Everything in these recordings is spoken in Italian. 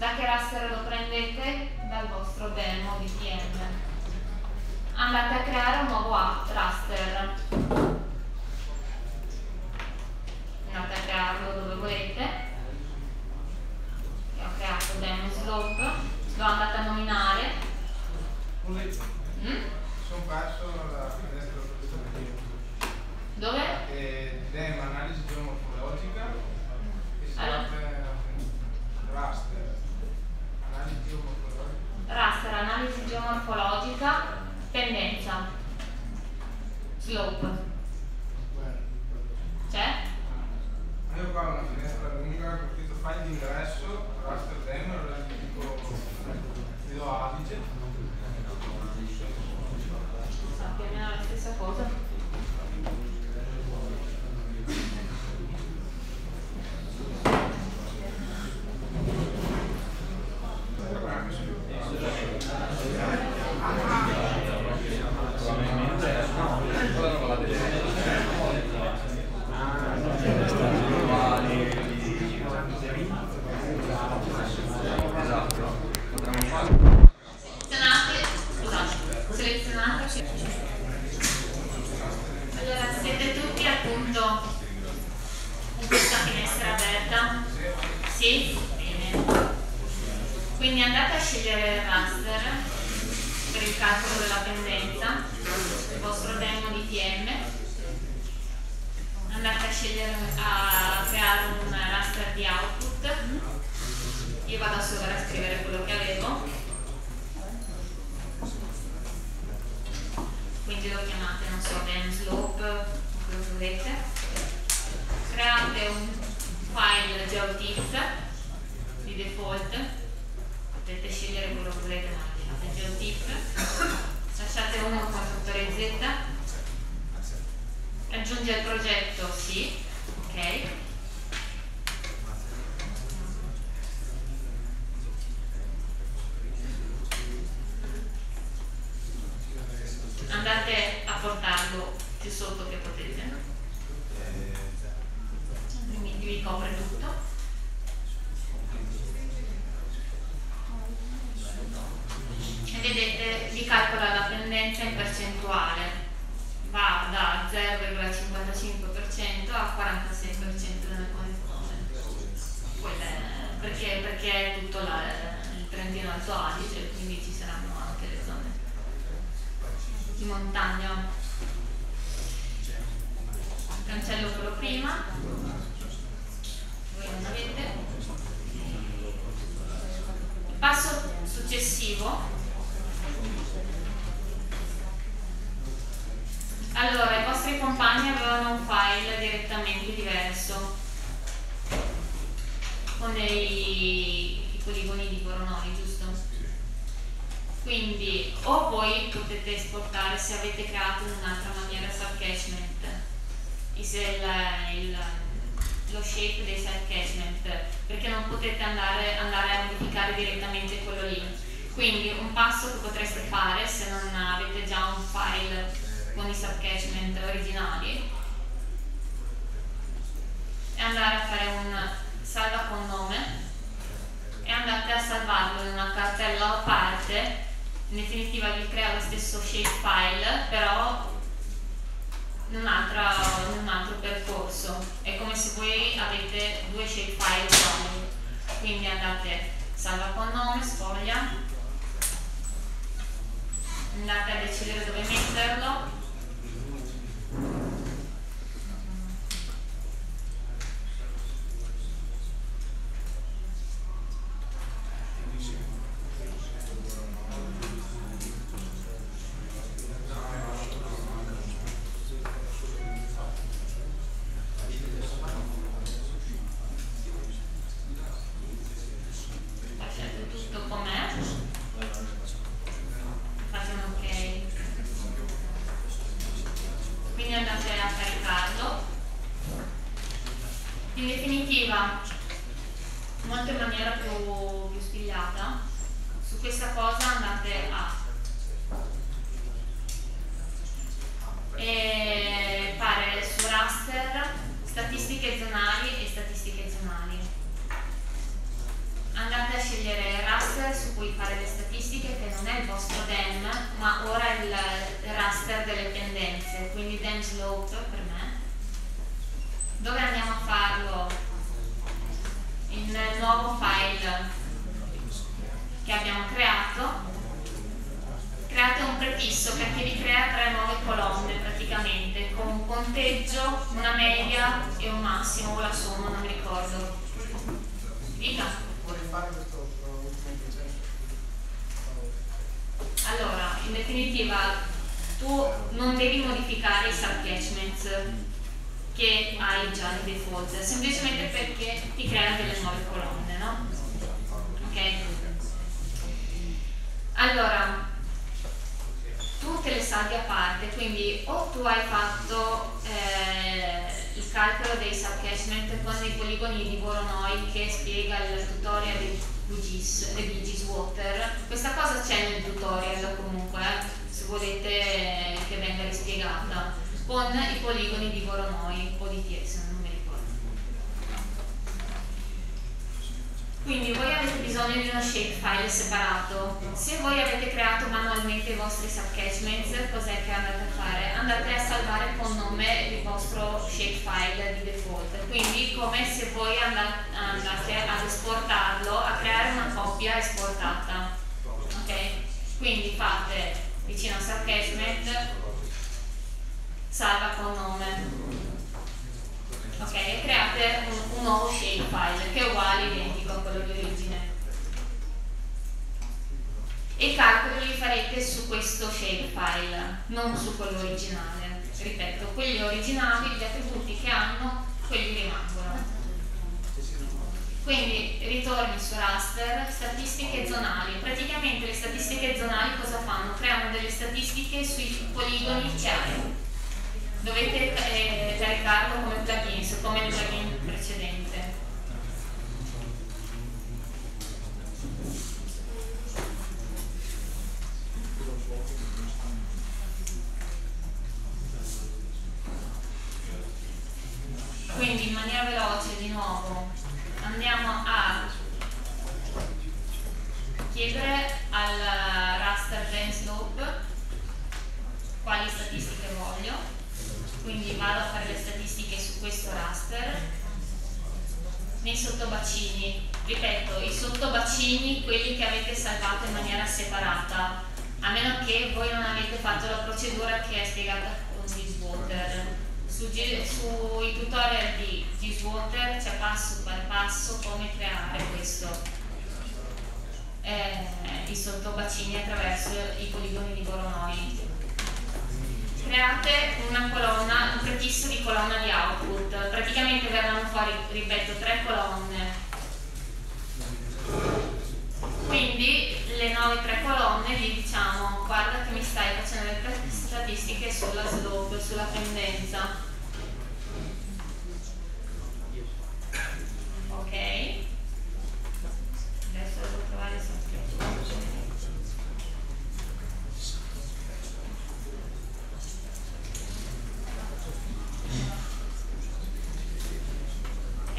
Da che raster lo prendete? Dal vostro demo di TM. Andate a creare un nuovo raster. Andate a crearlo dove volete. Io ho creato demo slope, lo andate a nominare. Mm? Sono perso la finestra Dove? Eh, demo analisi geomorfologica e si Allora. apre raster. Analisi geomorfologica. Raster, analisi geomorfologica, pendenza, slope. C'è? Io qua ho una finestra lunga con scritto file di ingresso, raster demo, allora gli dico, gli do Adige. Sa più o meno la stessa cosa. Selezionate, scusate, selezionate. Allora, siete tutti appunto in questa finestra aperta? Sì? Bene. Quindi andate a scegliere il raster per il calcolo della pendenza, il vostro demo di TM. Andate a scegliere, a creare un raster di output. Io vado a sovrascrivere quello che avevo. quindi lo chiamate, non so, dem slope, quello che volete. Create un file geotiff di default, potete scegliere quello che volete, ma lasciate geotiff. Lasciate uno con fattore Z. Aggiunge il progetto, sì, ok. andate a portarlo più sotto che potete altrimenti vi copre tutto e vedete vi calcola la pendenza in percentuale va da 0,55% a 46% nelle zone perché, è tutto la, il Trentino Alto Adige quindi ci saranno anche le zone di montagna. Cancello quello prima. Voi non avete. Passo successivo. Allora i vostri compagni avevano un file direttamente diverso con dei i poligoni di Voronoi giusto? quindi o voi potete esportare se avete creato in un'altra maniera self catchment il, il, lo shape dei self catchment perché non potete andare, andare a modificare direttamente quello lì quindi un passo che potreste fare se non avete già un file con i self catchment originali è andare a fare un salva con nome e andate a salvarlo in una cartella a parte. In definitiva vi crea lo stesso shapefile però in in un altro percorso. È come se voi avete due shapefile uguali quindi andate salva con nome, sfoglia. Andate a decidere dove metterlo lasciate tutto com'è fate un ok quindi andate a caricarlo in definitiva molto in maniera più, più spigliata questa cosa andate a e fare su raster statistiche zonali e statistiche zonali andate a scegliere raster su cui fare le statistiche che non è il vostro DEM, ma ora è il raster delle tendenze, quindi DEM slope per me. Dove andiamo a farlo? In nuovo file che abbiamo creato. Create un prefisso perché vi crea tre nuove colonne praticamente, con un conteggio, una media e un somma, non mi ricordo. Dica. Allora, in definitiva, tu non devi modificare i subcatchments che hai già nel default, semplicemente perché ti crea delle nuove colonne, no? Ok? Allora, tu te le salvi a parte, quindi o tu hai fatto eh, il calcolo dei subcatchment con i poligoni di Voronoi che spiega il tutorial di VGIS Water. Questa cosa c'è nel tutorial comunque, se volete che venga rispiegata, con i poligoni di Voronoi o di TS, non mi ricordo. Quindi voi avete bisogno di uno shapefile separato. Se voi avete creato manualmente i vostri subcatchments, cos'è che andate a fare? Andate a salvare con nome il vostro shapefile di default. Quindi come se voi andate ad esportarlo, a creare una coppia esportata. Ok? Quindi fate vicino a subcatchment, salva con nome. Ok, create un, un nuovo shapefile che è uguale, identico a quello di origine. E i calcoli li farete su questo shapefile, non su quello originale. Ripeto, quelli originali, gli attributi che hanno, quelli rimangono. Quindi ritorni su raster, statistiche zonali. Praticamente le statistiche zonali cosa fanno? Creano delle statistiche sui poligoni chiari dovete eh, caricarlo come plugin, come plugin precedente. Quindi in maniera veloce di nuovo andiamo a chiedere al raster dance loop quali statistiche voglio. Quindi vado a fare le statistiche su questo raster. Nei sottobacini ripeto i sottobacini quelli che avete salvato in maniera separata. A meno che voi non avete fatto la procedura che è spiegata con Giswater su, sui tutorial di Giswater c'è passo per passo come creare questo eh, i sottobacini attraverso i poligoni di Voronoi create una colonna, un prefisso di colonna di output. Praticamente verranno fuori, ripeto, tre colonne. Quindi le nuove tre colonne gli diciamo guarda che mi stai facendo le statistiche sulla slope, sulla pendenza. Ok. Adesso devo trovare sempre.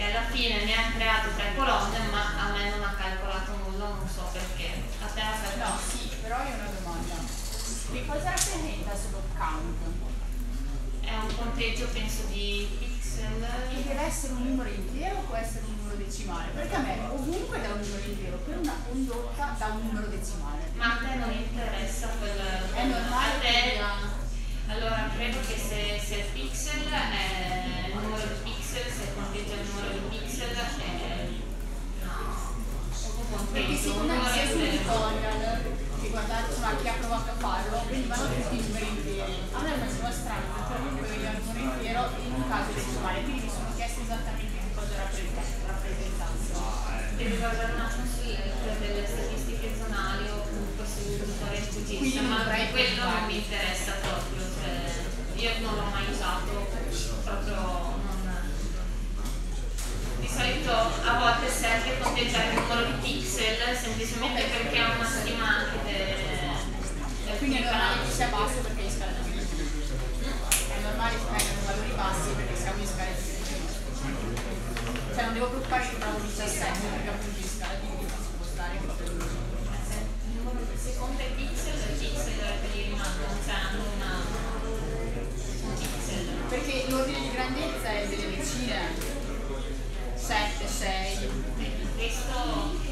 e alla fine ne ha creato tre colonne ma a me non ha calcolato nulla, non so perché. A te ha calcolato? No, sì, però io ho una domanda. Che cosa rappresenta solo count? È un conteggio penso di pixel. E deve essere un numero intero o può essere un numero decimale? Perché a me ovunque da un numero intero, per una condotta da un numero decimale. Ma a te non interessa quel... È normale a te... Allora credo che se, se il pixel è pixel, se conteggia il numero di pixel è... No, un Perché un secondo me sia sul tutorial che guardate insomma chi ha provato a farlo, venivano tutti numeri interi. A me mi sembra strano che per lui veniva il numero intero semplicemente perché ha una stima anche del quindi il canale sia basso perché gli scaldamenti è normale che vengano valori bassi perché siamo gli scaldamenti cioè non devo preoccuparci che trovo 17 perché appunto gli scaldamenti si può stare se conta il pixel il pixel dovrebbe per rimangono cioè hanno una un pixel. Perché l'ordine di grandezza è delle vicine 7, 6 questo